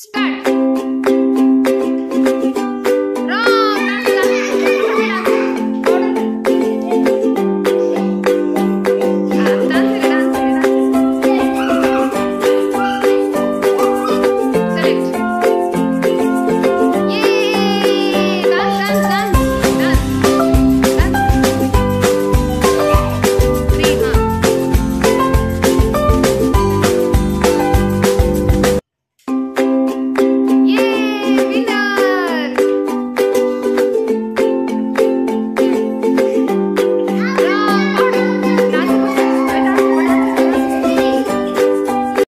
Start.